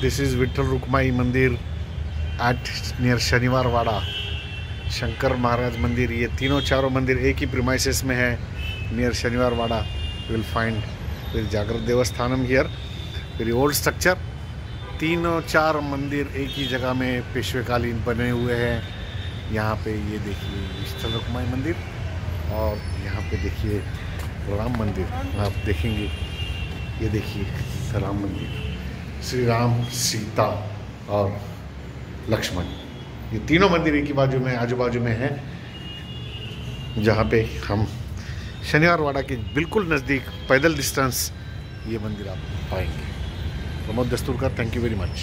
This is Vitthal Rukmai मंदिर eight near शनिवार वाड़ा शंकर महाराज मंदिर ये तीनों चारों मंदिर एक ही प्रिमाइसिस में है नियर शनिवार वाड़ा विल फाइंड फिर जागृत देवस्थानम हियर फिर ओल्ड स्ट्रक्चर तीनों चार मंदिर एक ही जगह में पेशवेकालीन बने हुए हैं। यहाँ पे ये देखिए विष्ठल रुकमाई मंदिर और यहाँ पे देखिए राम मंदिर। आप देखेंगे। ये देखिए राम मंदिर। श्री राम सीता और लक्ष्मण। ये तीनों मंदिर एक ही बाजू में आजू बाजू में हैं, जहाँ पे हम शनिवार वाड़ा के बिल्कुल नज़दीक पैदल डिस्टेंस ये मंदिर आप पाएँगे। Pramod Dastoorkar thank you very much